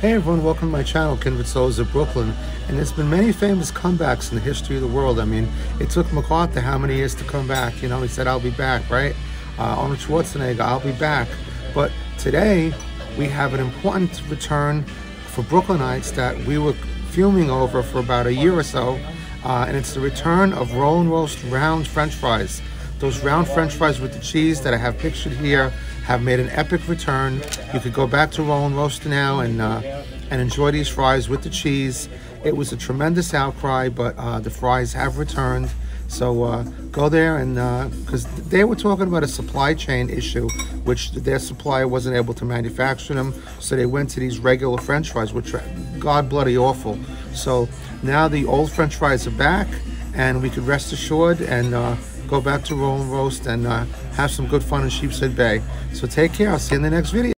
Hey everyone, welcome to my channel, Kindred Souls of Brooklyn. And there's been many famous comebacks in the history of the world. I mean, it took MacArthur how many years to come back? You know, he said, I'll be back, right? Uh, Arnold Schwarzenegger, I'll be back. But today, we have an important return for Brooklynites that we were fuming over for about a year or so. Uh, and it's the return of roll and roast round french fries. Those round french fries with the cheese that I have pictured here have made an epic return. You could go back to Roll and Roast now and uh, and enjoy these fries with the cheese. It was a tremendous outcry, but uh, the fries have returned. So uh, go there and because uh, they were talking about a supply chain issue, which their supplier wasn't able to manufacture them, so they went to these regular French fries, which are god bloody awful. So now the old French fries are back, and we could rest assured and uh, go back to Roll and Roast and uh, have some good fun in Sheepshead Bay. So take care. I'll see you in the next video.